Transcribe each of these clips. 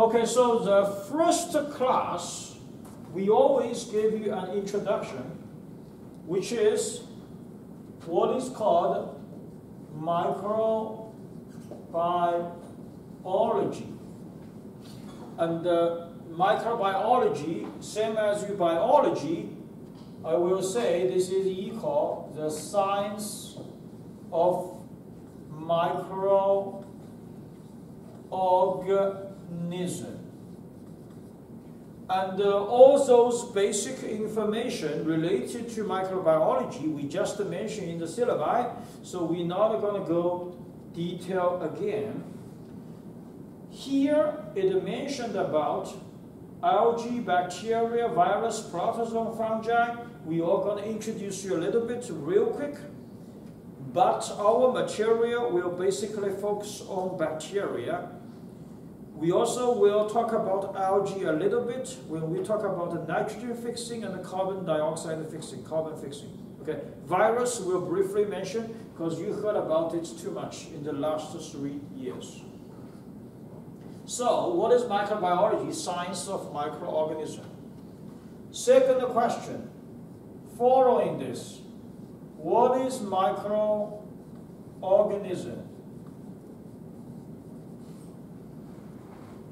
Okay, so the first class, we always give you an introduction, which is what is called microbiology. And uh, microbiology, same as your biology, I will say this is equal the science of microorganism. And uh, all those basic information related to microbiology we just mentioned in the syllabi, so we're not going to go detail again. Here it mentioned about algae, bacteria, virus, protozoan, fungi. We are going to introduce you a little bit real quick. But our material will basically focus on bacteria. We also will talk about algae a little bit when we talk about the nitrogen fixing and the carbon dioxide fixing, carbon fixing. Okay, virus we'll briefly mention because you heard about it too much in the last three years. So, what is microbiology? Science of microorganism. Second question, following this, what is microorganism?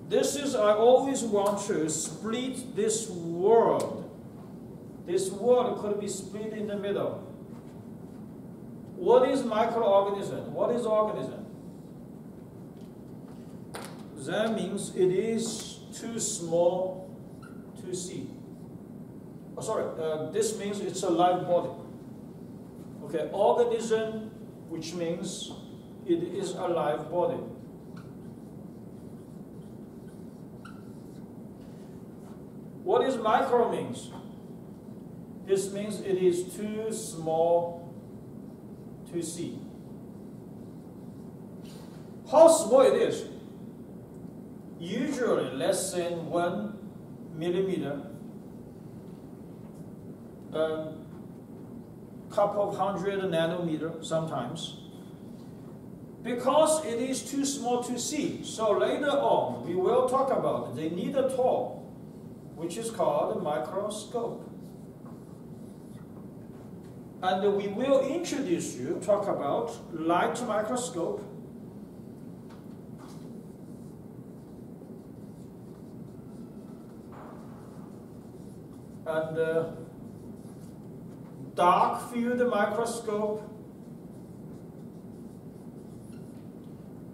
This is, I always want to split this world. This world could be split in the middle. What is microorganism? What is organism? That means it is too small to see. Oh, sorry, uh, this means it's a live body. Okay, organism, which means it is a live body. What is micro means? This means it is too small to see. How small it is? Usually less than one millimeter. Um, a couple of hundred nanometer sometimes. Because it is too small to see. So later on, we will talk about it. They need a tool, which is called a microscope. And we will introduce you, talk about light microscope, and uh, dark field microscope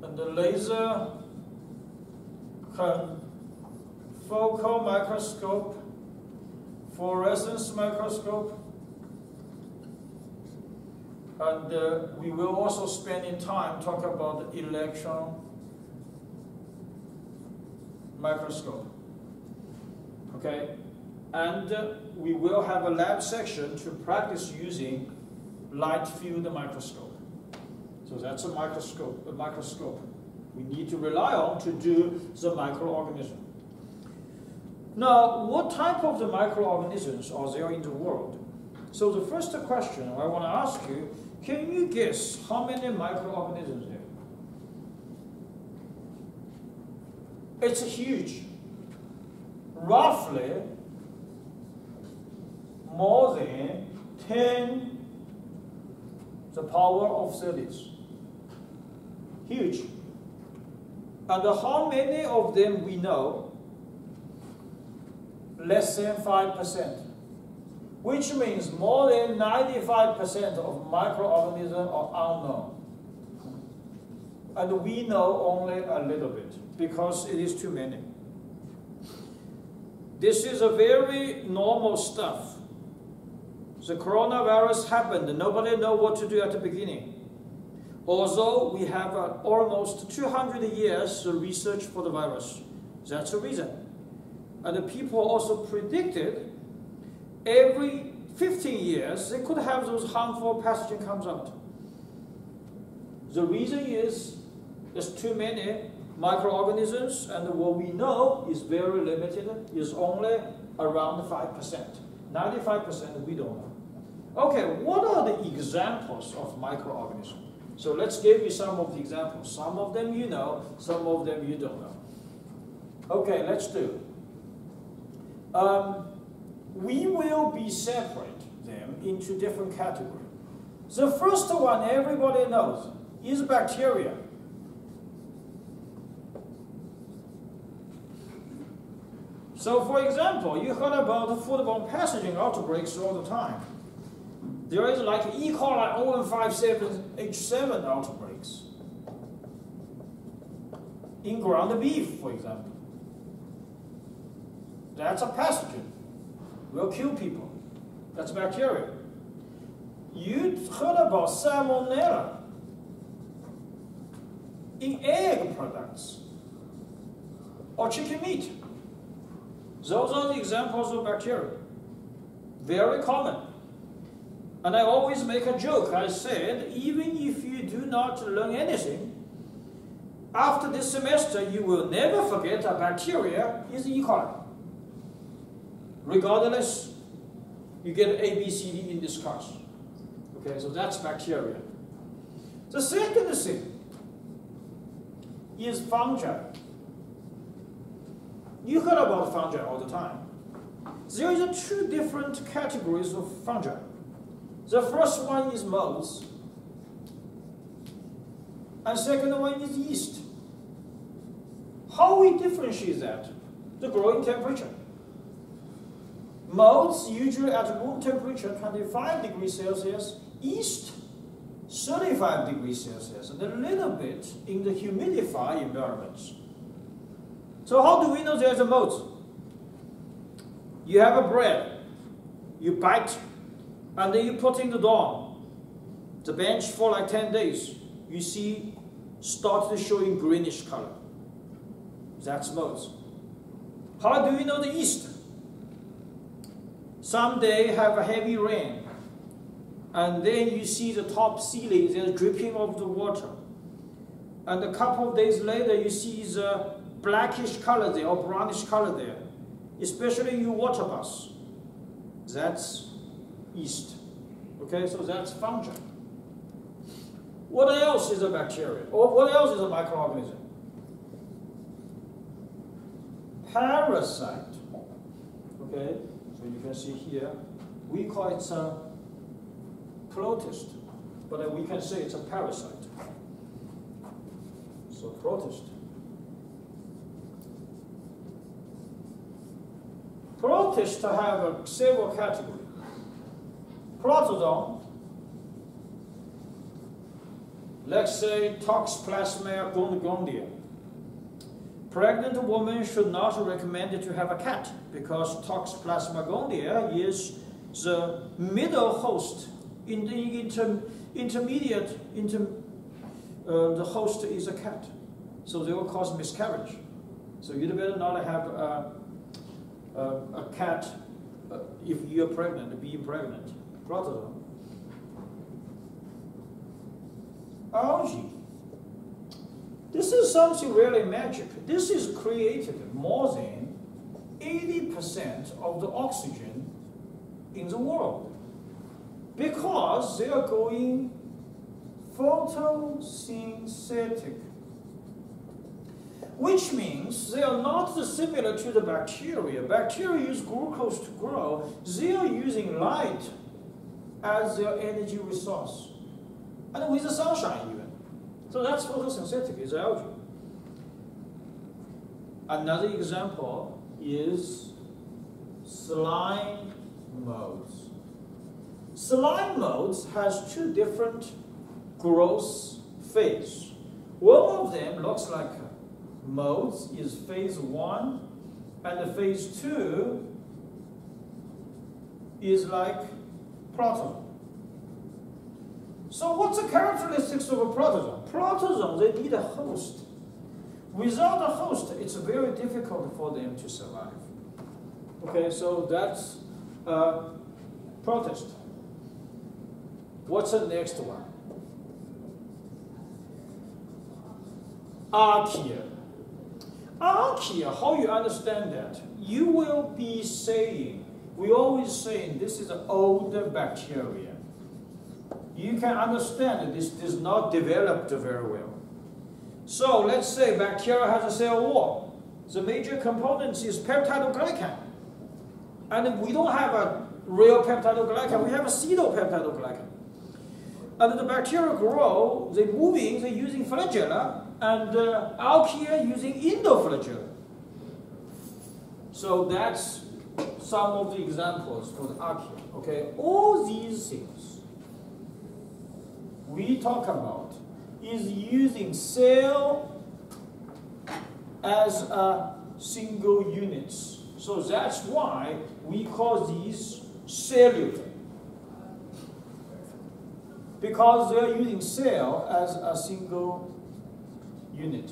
and the laser focal microscope, fluorescence microscope, and uh, we will also spend in time talk about the electron microscope. Okay? And uh, we will have a lab section to practice using light field microscope. So that's a microscope, a microscope we need to rely on to do the microorganism. Now, what type of the microorganisms are there in the world? So the first question I want to ask you, can you guess how many microorganisms there? It's huge. Roughly more than 10 the power of 30s. Huge. And how many of them we know? Less than 5%. Which means more than 95% of microorganisms are unknown. And we know only a little bit because it is too many. This is a very normal stuff the coronavirus happened, nobody know what to do at the beginning. Although we have uh, almost 200 years of research for the virus. That's the reason. And the people also predicted every 15 years they could have those harmful pathogen comes out. The reason is there's too many microorganisms and what we know is very limited, is only around 5%. 95% we don't know. Okay, what are the examples of microorganisms? So let's give you some of the examples. Some of them you know, some of them you don't know. Okay, let's do. Um, we will be separate them into different categories. The first one everybody knows is bacteria. So for example, you heard about foodborne pathogen outbreaks all the time. There is like E. coli 0157H7 outbreaks in ground beef, for example. That's a pathogen. Will kill people. That's bacteria. You heard about salmonella in egg products or chicken meat. Those are the examples of bacteria. Very common. And I always make a joke. I said, even if you do not learn anything, after this semester, you will never forget a bacteria is E. coli. Regardless, you get A, B, C, D in this class. Okay, so that's bacteria. The second thing is fungi. You heard about fungi all the time. There is a two different categories of fungi. The first one is molds, and second one is yeast. How we differentiate that? The growing temperature. Molds usually at room temperature 25 degrees Celsius, yeast 35 degrees Celsius, and a little bit in the humidified environments. So how do we know there's a mold? You have a bread, you bite, and then you put in the door, the bench for like 10 days, you see started showing greenish color. That's mold. How do we know the yeast? Some day have a heavy rain, and then you see the top ceiling, there's dripping of the water. And a couple of days later, you see the blackish color there or brownish color there, especially your water bus. That's yeast. Okay, so that's fungi. What else is a bacteria? Or what else is a microorganism? Parasite. Okay, so you can see here, we call it a uh, protist, but we can say it's a parasite. So protist. Protists have a several categories. Protozoan, let's say Toxoplasma gondii. Pregnant women should not recommend to have a cat because Toxoplasma is the middle host in the inter, intermediate, inter, uh, the host is a cat. So they will cause miscarriage. So you'd better not have a, a, a cat uh, if you're pregnant, being pregnant protozoan. Algae. This is something really magic. This is created more than 80% of the oxygen in the world because they are going photosynthetic which means they are not similar to the bacteria. Bacteria use glucose to grow. They are using light as their energy resource. And with the sunshine. So that's photosynthetic, is algae. Another example is slime molds. Slime molds has two different growth phase. One of them looks like molds is phase one, and the phase two is like protozoan. So what's the characteristics of a protozoan? Protozoan, they need a host. Without a host, it's very difficult for them to survive. Okay, so that's uh, protist. What's the next one? Archaea. Archaea, how you understand that? You will be saying, we always saying this is an older bacteria. You can understand that this does not develop very well. So let's say bacteria has a cell wall. the major components is peptidoglycan. And we don't have a real peptidoglycan, we have a pseudopeptidoglycan. And the bacteria grow, they're moving, they're using flagella, and uh, archaea using endoflagella. So that's some of the examples for the archaea. Okay, all these things we talk about is using cell as a single units. So that's why we call these cellular. Because they're using cell as a single unit.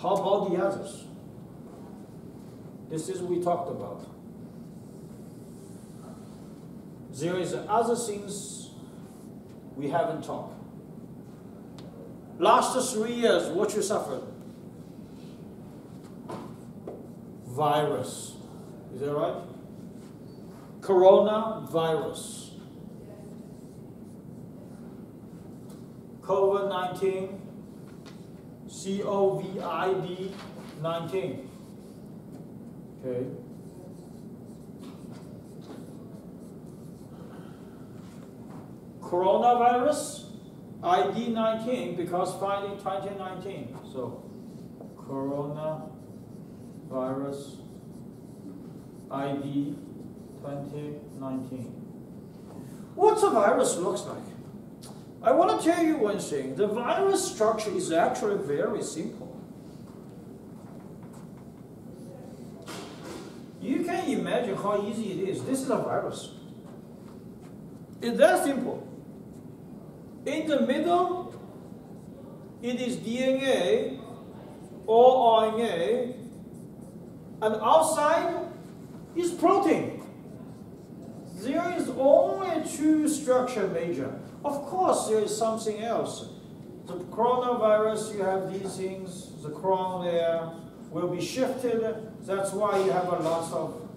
How about the others? This is what we talked about. There is other things we haven't talked. Last three years, what you suffered? Virus. Is that right? Coronavirus. COVID 19. COVID 19. Okay. Coronavirus ID19 because finding 2019. So coronavirus ID 2019. What's a virus looks like? I want to tell you one thing. The virus structure is actually very simple. You can imagine how easy it is. This is a virus. It's that simple. In the middle, it is DNA or RNA, and outside is protein. There is only two structure major. Of course, there is something else. The coronavirus, you have these things, the crown there will be shifted. That's why you have a lot of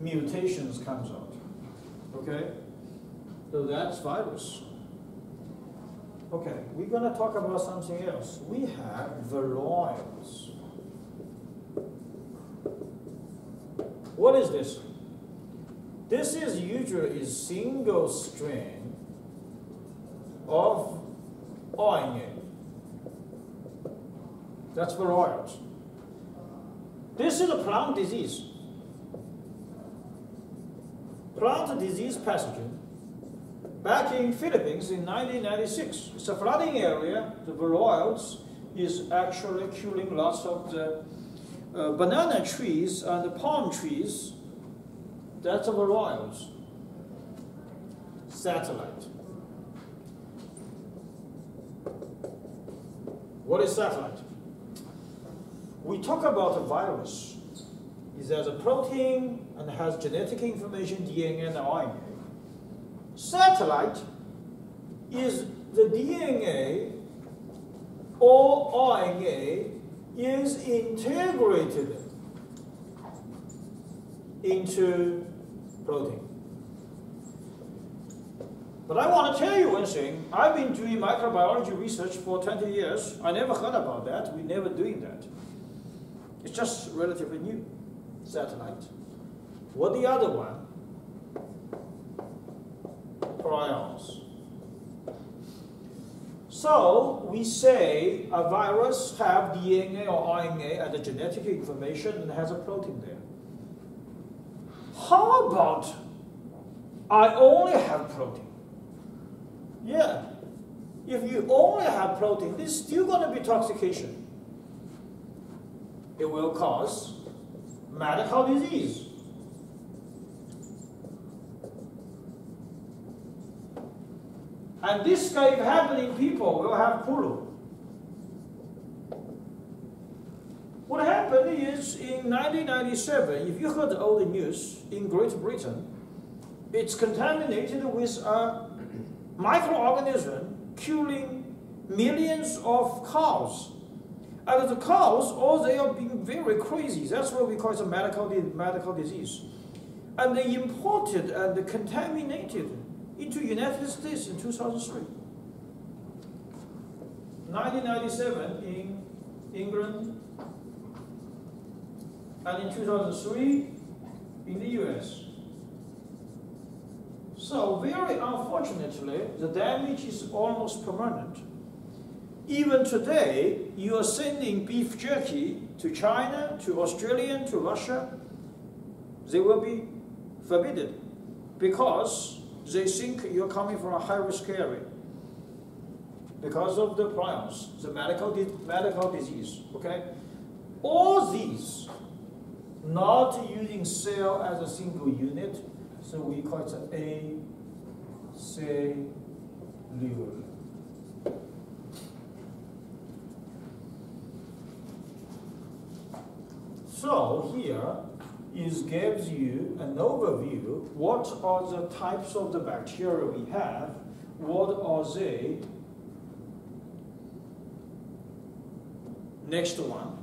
mutations comes out. Okay? So that's virus. Okay, we're going to talk about something else. We have viroids. What is this? This is usually a single strand of RNA. That's viroids. This is a plant disease. Plant disease pathogen back in Philippines in 1996. It's a flooding area. The viroids is actually killing lots of the uh, banana trees and the palm trees. That's a viroids. Satellite. What is satellite? We talk about a virus. It has a protein and has genetic information, DNA and RNA satellite is the DNA or RNA is integrated into protein. But I want to tell you one thing. I've been doing microbiology research for 20 years. I never heard about that. We're never doing that. It's just relatively new. Satellite. What the other one? Prions. So we say a virus have DNA or RNA as a genetic information and has a protein there. How about I only have protein? Yeah. If you only have protein, there's still going to be toxication. It will cause mad cow disease. And this kind of happening people will have flu. What happened is in 1997, if you heard all the news in Great Britain, it's contaminated with a microorganism killing millions of cows. And the cows, all they are being very crazy. That's what we call it a mad cow, medical disease. And they imported and contaminated into United States in 2003. 1997 in England, and in 2003 in the US. So very unfortunately, the damage is almost permanent. Even today, you are sending beef jerky to China, to Australia, to Russia, they will be forbidden because they think you're coming from a high-risk area because of the prions, the mad cow, medical disease, okay? All these, not using cell as a single unit, so we call it a cellule. So here is gives you an overview. What are the types of the bacteria we have? What are they? Next one.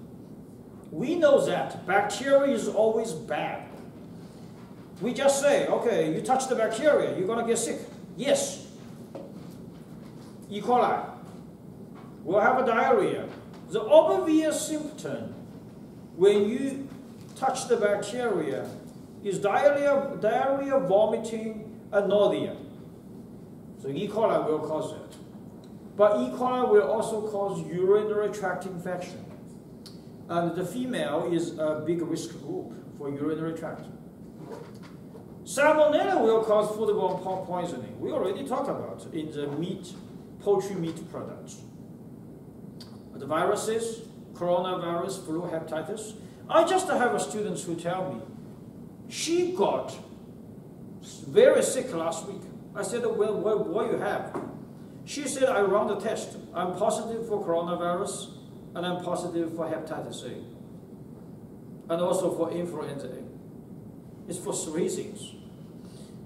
We know that bacteria is always bad. We just say, okay, you touch the bacteria, you're to get sick. Yes. E. coli. We'll have a diarrhea. The obvious symptom when you touch the bacteria is diarrhea, diarrhea, vomiting, and nausea. So E. coli will cause it. But E. coli will also cause urinary tract infection. And the female is a big risk group for urinary tract. Salmonella will cause foodborne poisoning. We already talked about in the meat, poultry meat products. The viruses, coronavirus, flu, hepatitis. I just have a student who tell me she got very sick last week. I said, well, what, you have? She said, I run the test. I'm positive for coronavirus and I'm positive for hepatitis A and also for influenza A. It's for three things.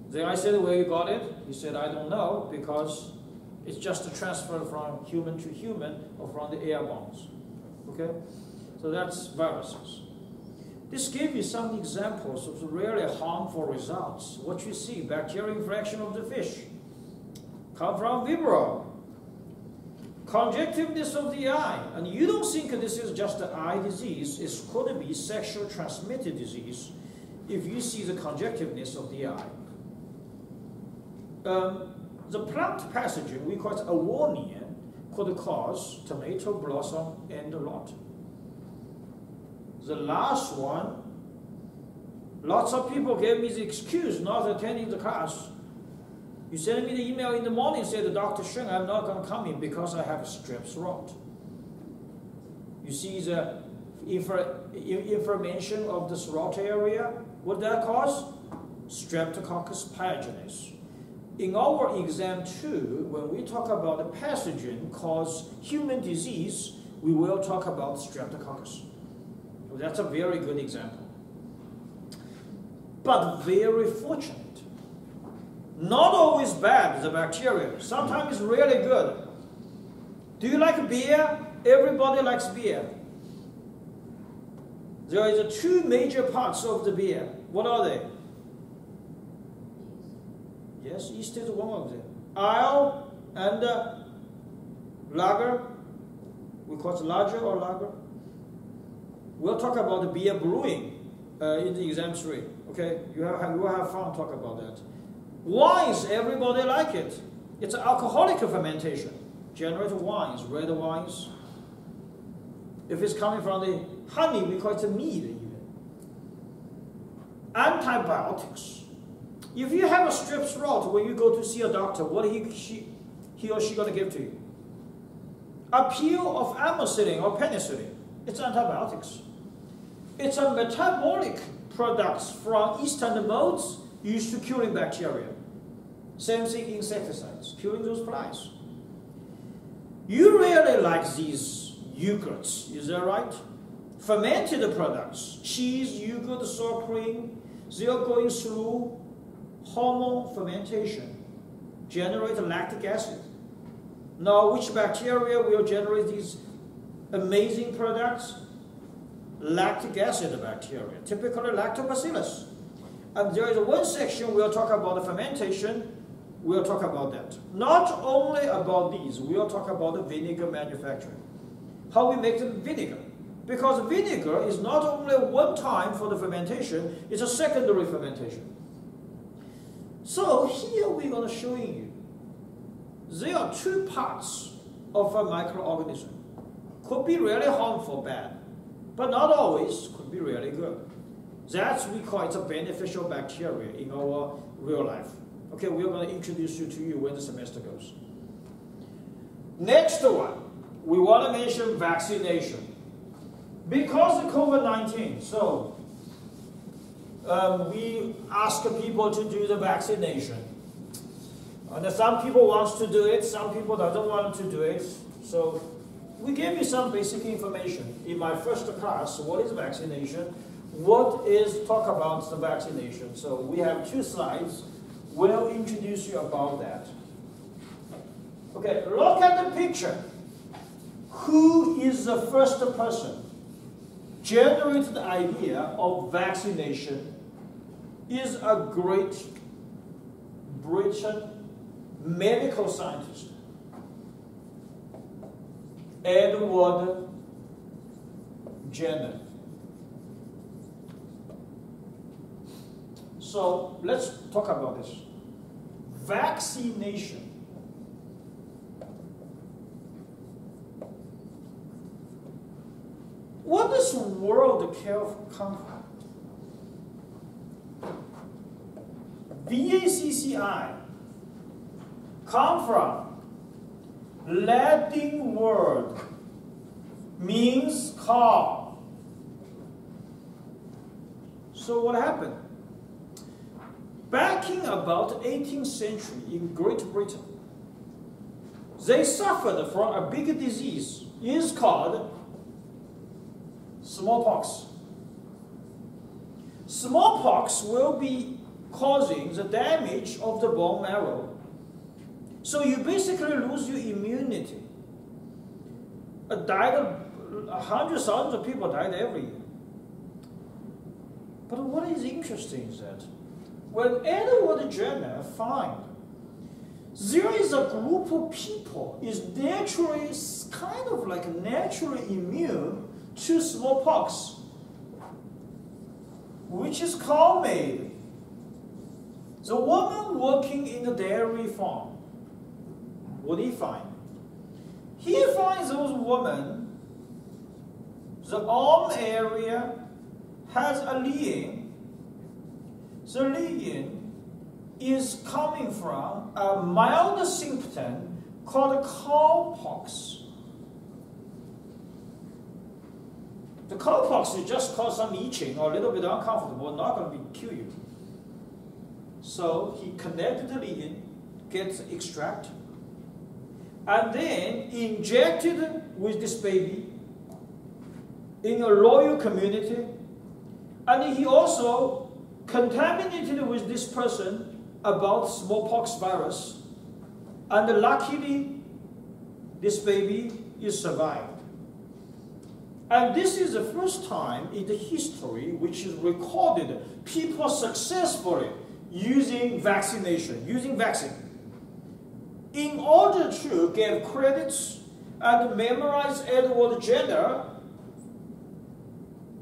Then I said, where you got it? He said, I don't know because it's just a transfer from human to human or from the airborne. Okay? So that's viruses. This gave you some examples of really harmful results. What you see, bacterial infection of the fish, come from Vibrio. Conjunctivitis of the eye, and you don't think this is just an eye disease, it could be sexual transmitted disease if you see the conjunctivitis of the eye. Um, the plant pathogen, we call it Erwinia, could cause tomato blossom end rot. The last one, lots of people gave me the excuse not attending the class. You sent me the email in the morning, said, Dr. Shen, I'm not going to come in because I have strep throat. You see the information of the throat area, what that cause? Streptococcus pyogenes. In our exam two, when we talk about the pathogen cause human disease, we will talk about streptococcus. That's a very good example. But very fortunate. Not always bad, the bacteria. Sometimes really good. Do you like beer? Everybody likes beer. There is two major parts of the beer. What are they? Yes, yeast is one of them. Ale and uh, lager. We call it lager or lager. We'll talk about the beer brewing uh, in the exam three. Okay, you have you will have fun talk about that. Wines, everybody like it. It's alcoholic fermentation. Generate wines, red wines. If it's coming from the honey, we call it mead even. Antibiotics. If you have a strep throat when you go to see a doctor, what he, she, he or she going to give to you? A pill of amoxicillin or penicillin. It's antibiotics. It's a metabolic product from eastern modes used to killing bacteria. Same thing insecticides, killing those flies. You really like these yogurts, is that right? Fermented products, cheese, yogurt, sour cream, they are going through hormone fermentation, generate lactic acid. Now, which bacteria will generate these amazing products? Lactic acid bacteria, typically lactobacillus. And there is one section we'll talk about the fermentation, we'll talk about that. Not only about these, we'll talk about the vinegar manufacturing. How we make the vinegar. Because vinegar is not only one time for the fermentation, it's a secondary fermentation. So here we're going to show you there are two parts of a microorganism. Could be really harmful, bad, but not always, could be really good. That's we call it a beneficial bacteria in our real life. Okay, we're going to introduce you to you when the semester goes. Next one, we want to mention vaccination. Because of COVID-19, so um, we ask people to do the vaccination. And some people want to do it, some people doesn't want to do it. So we gave you some basic information in my first class. What is vaccination? What is talk about the vaccination? So we have two slides. We'll introduce you about that. Okay, look at the picture. Who is the first person generated the idea of vaccination is a great Britain medical scientist, Edward Jenner. So let's talk about this. Vaccination. What does world care come from? VACCI come from Latin word means call. So what happened? Back in about 18th century in Great Britain, they suffered from a big disease. is called smallpox. Smallpox will be causing the damage of the bone marrow so you basically lose your immunity. A died a hundred thousands of people died every year. But what is interesting is that when Edward Jenner find there is a group of people is naturally kind of like naturally immune to smallpox, which is called. The woman working in the dairy farm what do he find? He finds those women, the arm area has a lesion. The lesion is coming from a mild symptom called cowpox. The cowpox is just cause some itching or a little bit uncomfortable, not going to be kill you. So he connected the lesion, gets extract, and then injected with this baby in a loyal community. And he also contaminated with this person about smallpox virus. And luckily, this baby is survived. And this is the first time in the history which is recorded people successfully using vaccination, using vaccine in order to get credits and memorize Edward Jenner,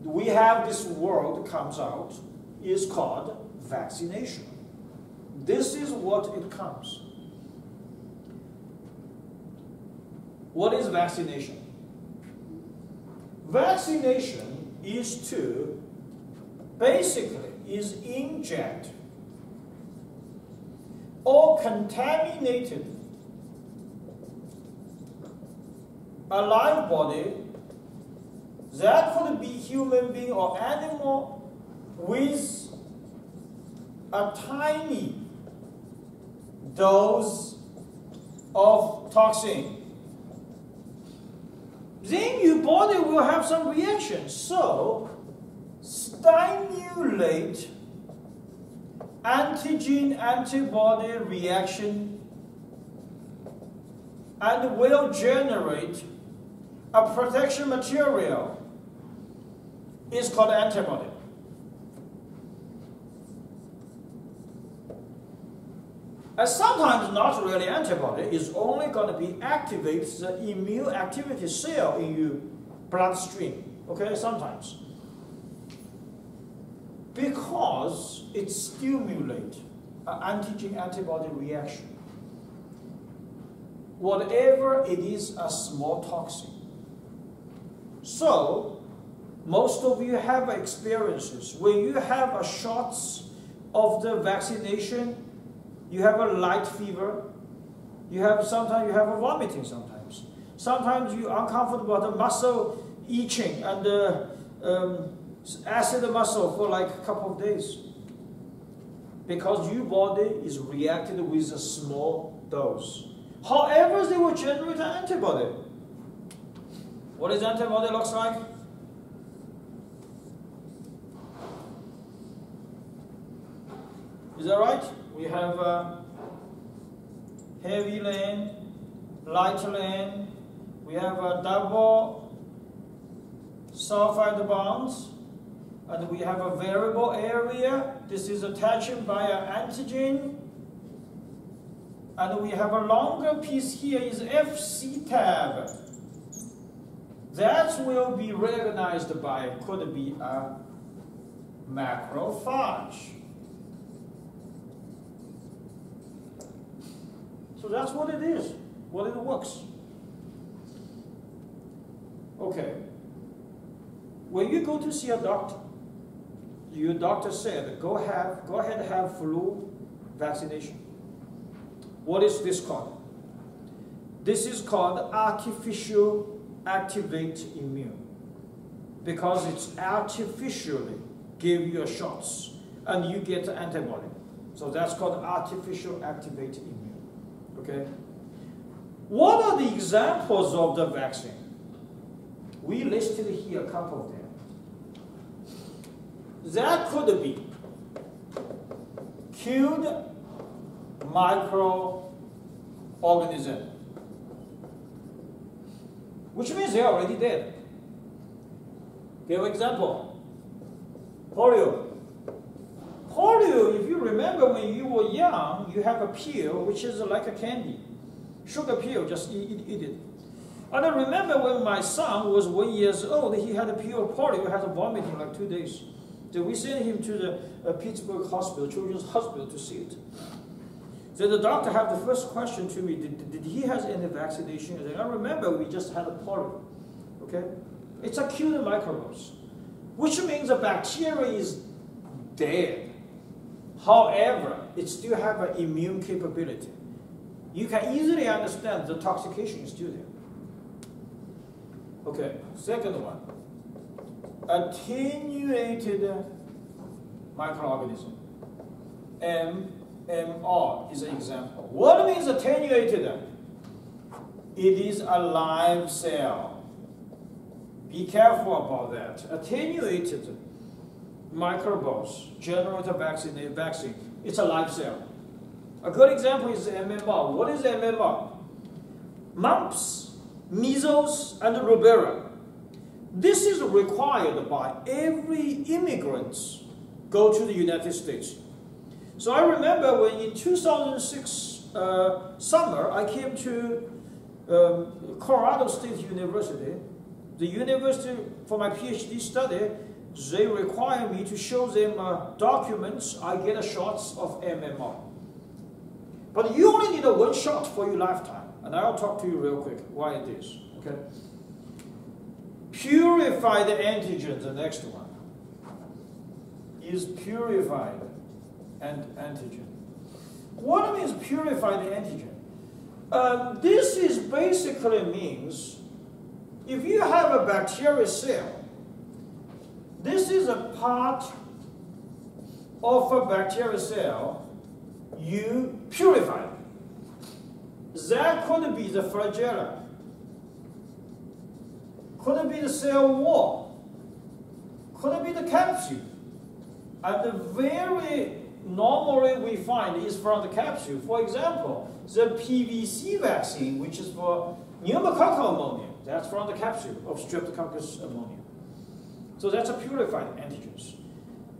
we have this word comes out, is called vaccination. This is what it comes. What is vaccination? Vaccination is to basically is inject or contaminated a live body that could be human being or animal with a tiny dose of toxin. Then your body will have some reaction. So, stimulate antigen antibody reaction and will generate a protection material is called antibody. And sometimes not really antibody, it's only going to be activate the immune activity cell in your bloodstream. Okay, sometimes. Because it stimulates an antigen antibody reaction. Whatever it is a small toxin. So, most of you have experiences when you have a shots of the vaccination you have a light fever. You have sometimes you have a vomiting sometimes. Sometimes you uncomfortable the muscle itching and the um, acid muscle for like a couple of days. Because your body is reacted with a small dose. However, they will generate an antibody. What does antibody looks like? Is that right? we have a heavy lane, light lane, we have a double sulfide bonds, and we have a variable area. This is attached by an antigen. And we have a longer piece here is FC tab. That will be recognized by, could be a macrophage. So that's what it is, what it works. Okay. When you go to see a doctor, your doctor said, go have, go ahead have flu vaccination. What is this called? This is called artificial activate immune because it's artificially give you shots and you get antibody. So that's called artificial activate immune. Okay? What are the examples of the vaccine? We listed here a couple of them. That could be killed microorganism, which means they're already dead. Give example. Polio. Polio, if you remember when you were young, you have a pill which is like a candy. Sugar pill, just eat, eat, eat it. And I remember when my son was one years old, he had a pill of polio, he had a vomiting like two days. So we sent him to the uh, Pittsburgh Hospital, Children's Hospital to see it. So the doctor had the first question to me, did, did he have any vaccination? I, remember we just had a polio, okay? It's a acute microbes, which means the bacteria is dead. However, it still have an immune capability. You can easily understand the toxication is still there. Okay, second one. Attenuated microorganism. MMR is an example. What means attenuated? It is a live cell. Be careful about that. Attenuated microbes generate a vaccine, a vaccine. It's a live cell. A good example is MMR. What is MMR? Mumps, measles, and rubella. This is required by every immigrant go to the United States. So I remember when in 2006 uh, summer, I came to um, Colorado State University, the university for my PhD study, they require me to show them uh, documents, I get a shots of MMR. But you only need a one shot for your lifetime. And I'll talk to you real quick why it is. Okay? Purify the antigen, the next one, is purified and antigen. What means purify the antigen? Um, this is basically means if you have a bacterial cell this is a part of a bacterial cell you purify. That could be the flagella. Could be the cell wall. Could be the capsule. And the very normally we find is from the capsule. For example, the PCV vaccine, which is for pneumococcal pneumonia, that's from the capsule of Streptococcus pneumoniae. So that's a purified antigens.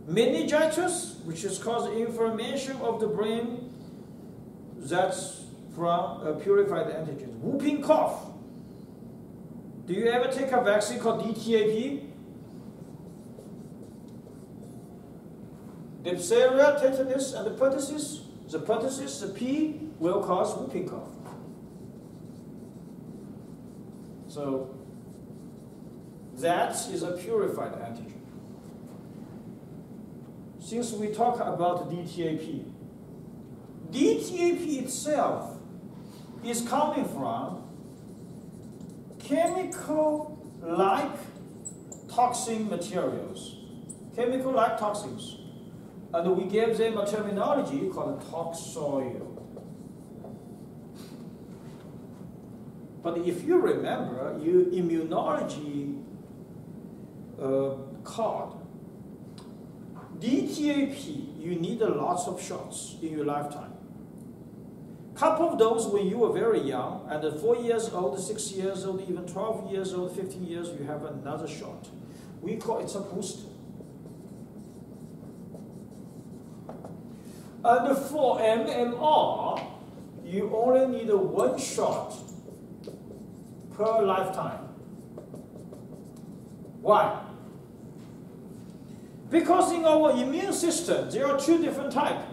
Meningitis, which is caused inflammation of the brain, that's from a purified antigen. Whooping cough. Do you ever take a vaccine called DTaP? Diphtheria, tetanus, and the pertussis. The pertussis, the P, will cause whooping cough. So that is a purified antigen. Since we talk about DTaP, DTaP itself is coming from chemical-like toxin materials, chemical-like toxins. And we gave them a terminology called toxoid. But if you remember, your immunology uh, card, DTaP, you need a lots of shots in your lifetime. Couple of those when you were very young, and at four years old, six years old, even 12 years old, 15 years, you have another shot. We call it a booster. And for MMR, you only need one shot per lifetime. Why? Because in our immune system, there are two different types.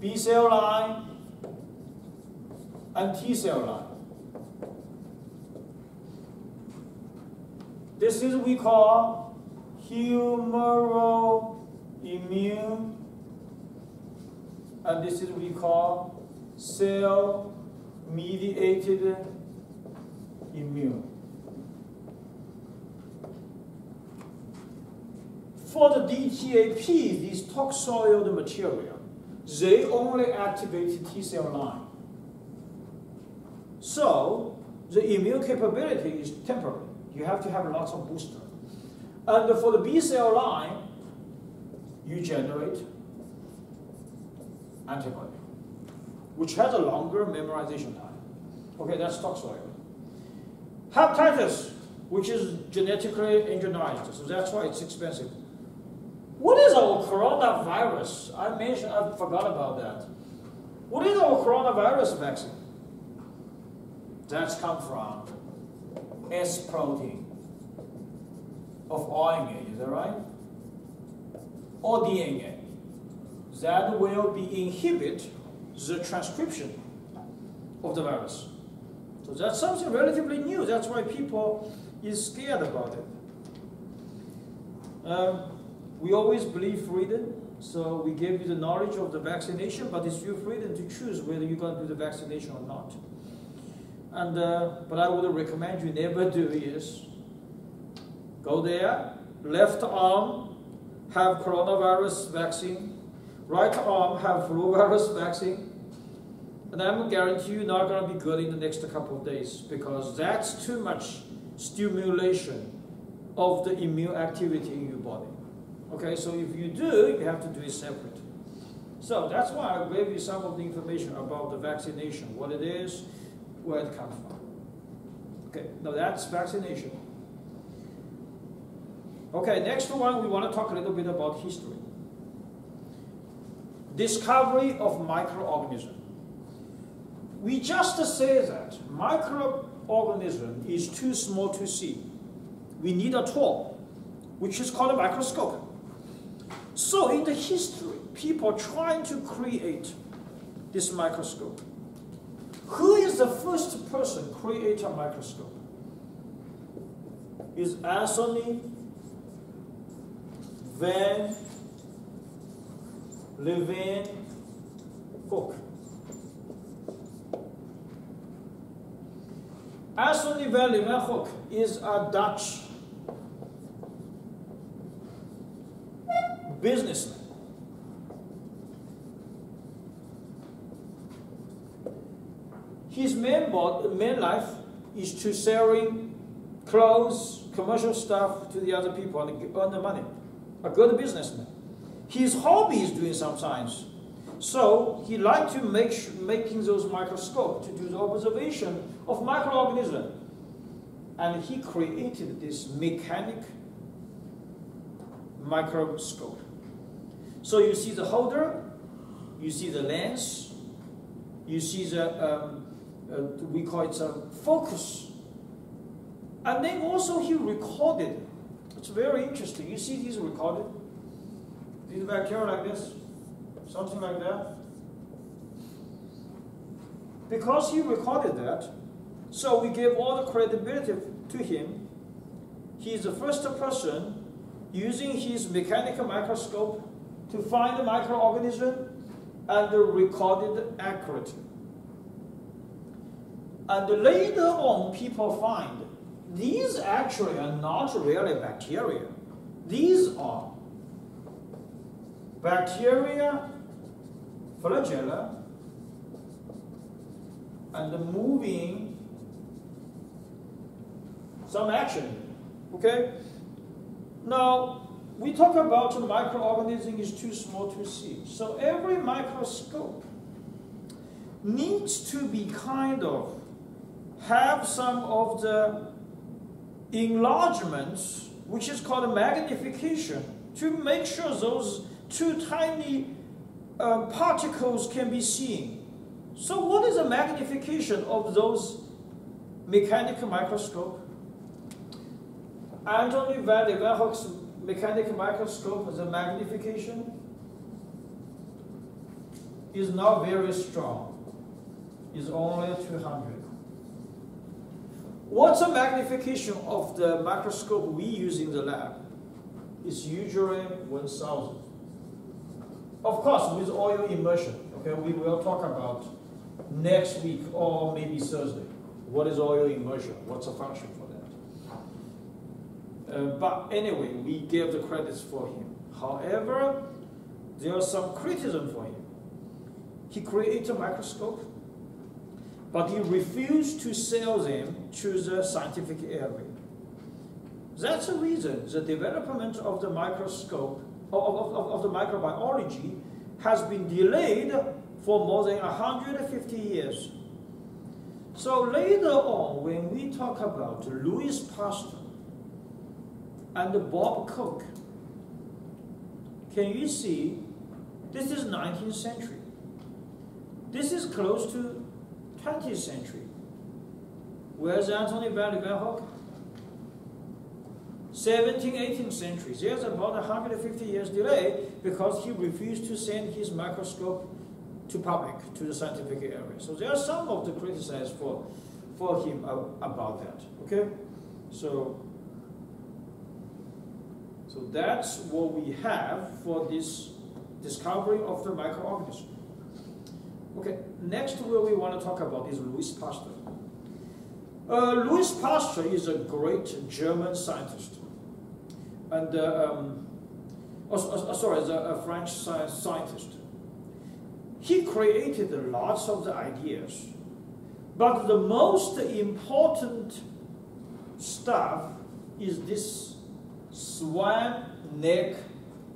B cell line and T cell line. This is we call humoral immune and this is we call cell mediated immune. For the DTaP, these toxoid material, they only activate T cell line. So the immune capability is temporary. You have to have lots of booster. And for the B cell line, you generate antibody, which has a longer memorization time. Okay, that's toxoid. Hepatitis, which is genetically engineered, so that's why it's expensive. What is our coronavirus? I mentioned, I forgot about that. What is our coronavirus vaccine? That's come from S protein of RNA, is that right? Or DNA. That will be inhibit the transcription of the virus. So that's something relatively new. That's why people is scared about it. Um, we always believe freedom, so we give you the knowledge of the vaccination, but it's your freedom to choose whether you're going to do the vaccination or not. And uh, but I would recommend you never do is go there, left arm have coronavirus vaccine, right arm have flu virus vaccine, and I'm guarantee you not going to be good in the next couple of days because that's too much stimulation of the immune activity in your body. Okay, so if you do, you have to do it separate. So that's why I gave you some of the information about the vaccination, what it is, where it comes from. Okay, now that's vaccination. Okay, next one we want to talk a little bit about history. Discovery of microorganism. We just say that microorganism is too small to see. We need a tool, which is called a microscope. So in the history, people trying to create this microscope. Who is the first person create a microscope? Is Anthony Van Leeuwenhoek. Anthony van Leeuwenhoek is a Dutch businessman. Main, main life is to selling clothes, commercial stuff to the other people and earn the money. A good businessman. His hobby is doing some science. So he liked to make making those microscopes to do the observation of microorganism. And he created this mechanic microscope. So you see the holder, you see the lens, you see the, um, uh, we call it a focus. And then also he recorded. It's very interesting. You see these recorded? These bacteria like this, something like that. Because he recorded that, so we gave all the credibility to him. He is the first person using his mechanical microscope to find the microorganism and record it accurately. And later on, people find these actually are not really bacteria. These are bacteria, flagella, and moving some action. Okay? Now, we talk about a microorganism is too small to see. So every microscope needs to be kind of have some of the enlargements, which is called a magnification, to make sure those two tiny uh, particles can be seen. So what is the magnification of those mechanical microscope? Antony van Leeuwenhoek's mechanical microscope, the magnification is not very strong. It's only 200. What's the magnification of the microscope we use in the lab? It's usually 1000. Of course, with oil immersion. Okay, we will talk about next week or maybe Thursday. What is oil immersion? What's the function for that? Uh, but anyway, we gave the credits for him. However, there are some criticism for him. He created a microscope but he refused to sell them to the scientific area. That's the reason the development of the microscope, of, of, of the microbiology, has been delayed for more than 150 years. So later on, when we talk about Louis Pasteur and Bob Koch, can you see this is 19th century. This is close to 20th century. Where's Antony van Leeuwenhoek? 17th, 18th century. There's about 150 years delay because he refused to send his microscope to public, to the scientific area. So there are some of the criticize for, for him about that. Okay? So, so that's what we have for this discovery of the microorganism. Okay, next what we want to talk about is Louis Pasteur. Uh, Louis Pasteur is a great German scientist. And, uh, um, oh, oh, sorry, a, French scientist. He created lots of the ideas. But the most important stuff is this swan neck,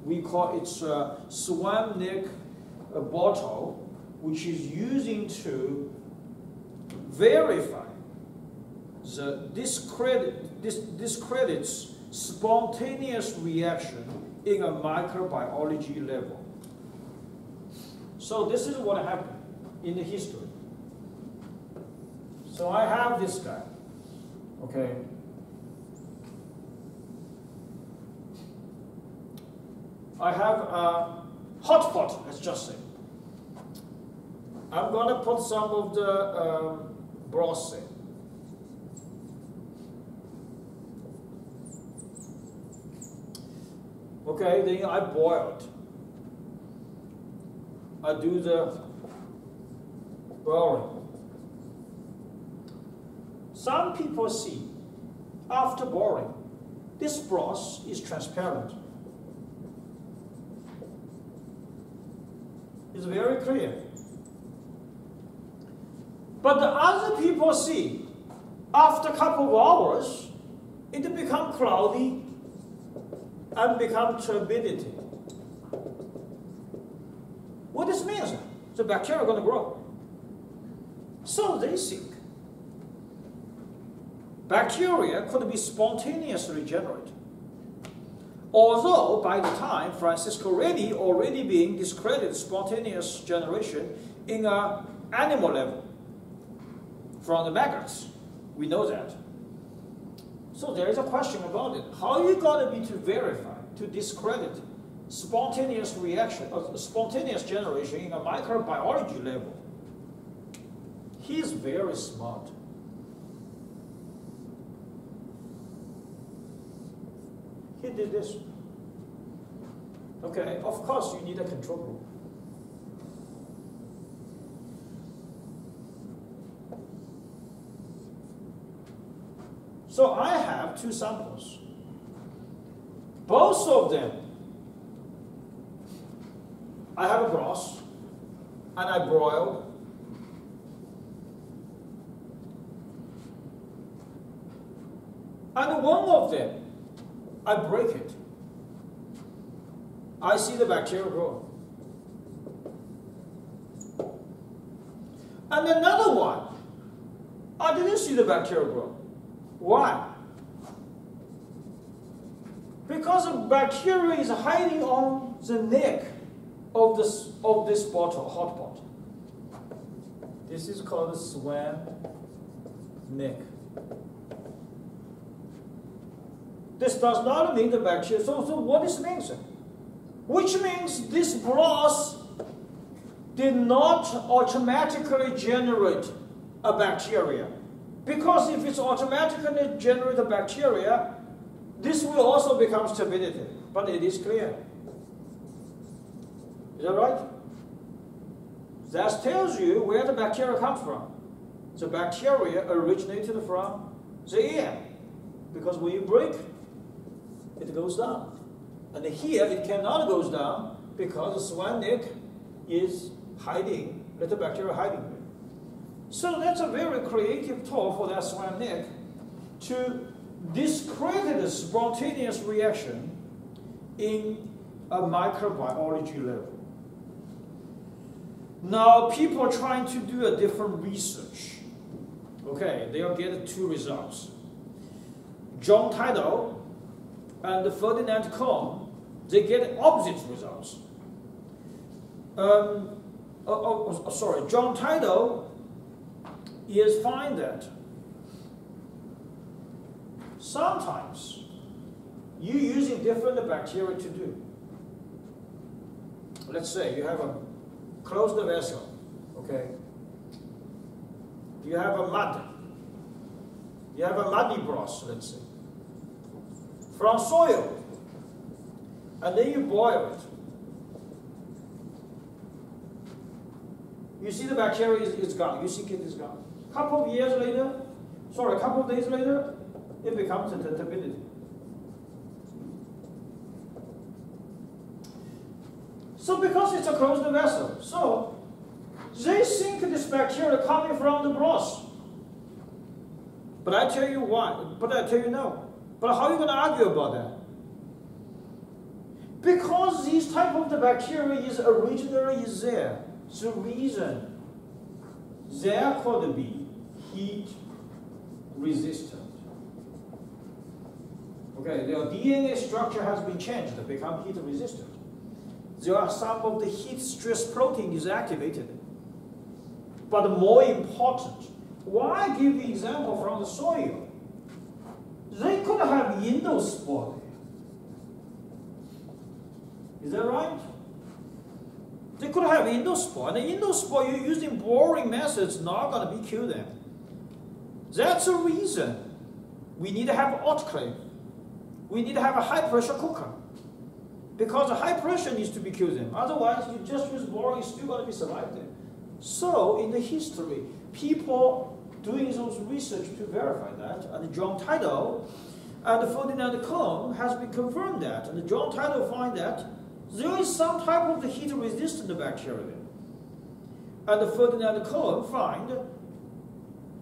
we call it a swan neck uh, bottle which is using to verify the discredit, dis, discredits spontaneous reaction in a microbiology level. So this is what happened in the history. So I have this guy, okay? I have a hot pot, let's just say. I'm going to put some of the um, in. Okay, then I boil it. I do the boiling. Some people see, after boiling, this broth is transparent. It's very clear. But the other people see, after a couple of hours, it become cloudy and become turbidity. What this means? The bacteria are going to grow. So they think bacteria could be spontaneously generated. Although by the time Francesco Redi already being discredited spontaneous generation in an animal level from the maggots. We know that. So there is a question about it. How you going to be to verify, to discredit spontaneous reaction, uh, spontaneous generation in a microbiology level? He's very smart. He did this. Okay, of course you need a control group. So I have two samples. Both of them, I have a broth, and I broil. And one of them, I break it. I see the bacteria grow. And another one, I didn't see the bacteria grow. Why? Because the bacteria is hiding on the neck of this, of this bottle, hot pot. This is called swan neck. This does not mean the bacteria. So, so what this means? Which means this broth did not automatically generate a bacteria. Because if it's automatically generate a bacteria, this will also become stability. But it is clear. Is that right? That tells you where the bacteria comes from. The bacteria originated from the air. Because when you break, it goes down. And here it cannot goes down because the swan neck is hiding, little bacteria hiding. So that's a very creative tool for that swan neck to discredit the spontaneous reaction in a microbiology level. Now, people are trying to do a different research. Okay, they'll get two results. John Tyndall and Ferdinand Cohn, they get opposite results. Um, oh, oh, oh sorry, John Tyndall is find that sometimes you're using different bacteria to do. Let's say you have a closed the vessel, okay? You have a mud. You have a muddy broth, let's say, from soil. And then you boil it. You see the bacteria is, is gone. You see it is gone couple of years later, sorry, a couple of days later, it becomes a turbidity. So because it's a closed vessel, so they think this bacteria coming from the broth. But I tell you why, but I tell you no. But how are you going to argue about that? Because these type of the bacteria is originally there. The reason there could be heat resistant. Okay, their DNA structure has been changed to become heat resistant. There are some of the heat stress protein is activated. But more important, why give the example from the soil? They could have endospore Is that right? They could have endospore, and the endospore you're using boring methods not going to be kill them. That's the reason we need to have autoclave. We need to have a high pressure cooker. Because the high pressure needs to be killed them. Otherwise, you just use boron, you're still going to be survived there. So, in the history, people doing those research to verify that, and John Tyndall and Ferdinand Cohn has been confirmed that, and John Tyndall find that there is some type of the heat-resistant bacteria. And Ferdinand Cohn find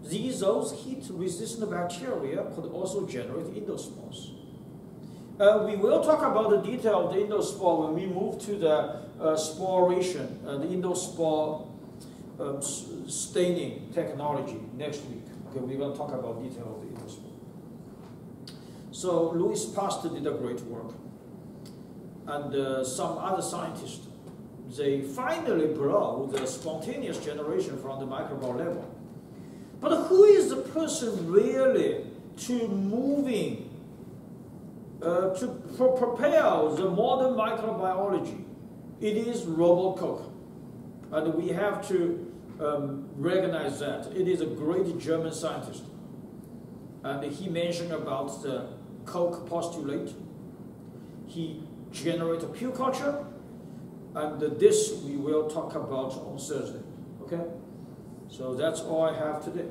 those heat-resistant bacteria could also generate endospores. Uh, we will talk about the detail of the endospore when we move to the uh, sporation, uh, the endospore um, staining technology next week. Okay, we're going to talk about detail of the endospore. So Louis Pasteur did a great work. and uh, some other scientists, they finally blow the spontaneous generation from the microbial level. But who is the person really to moving, uh, to propel the modern microbiology? It is Robert Koch. And we have to um, recognize that. It is a great German scientist. And he mentioned about the Koch postulate. He generated a pure culture, and this we will talk about on Thursday. Okay? So that's all I have today.